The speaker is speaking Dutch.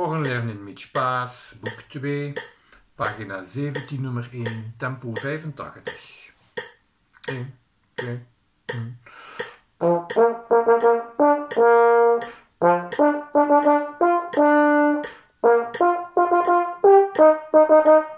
Horn Lernen Mitch Spaas, boek 2, pagina 17, nummer 1, tempo 85. 1, 2, 1. Thank you.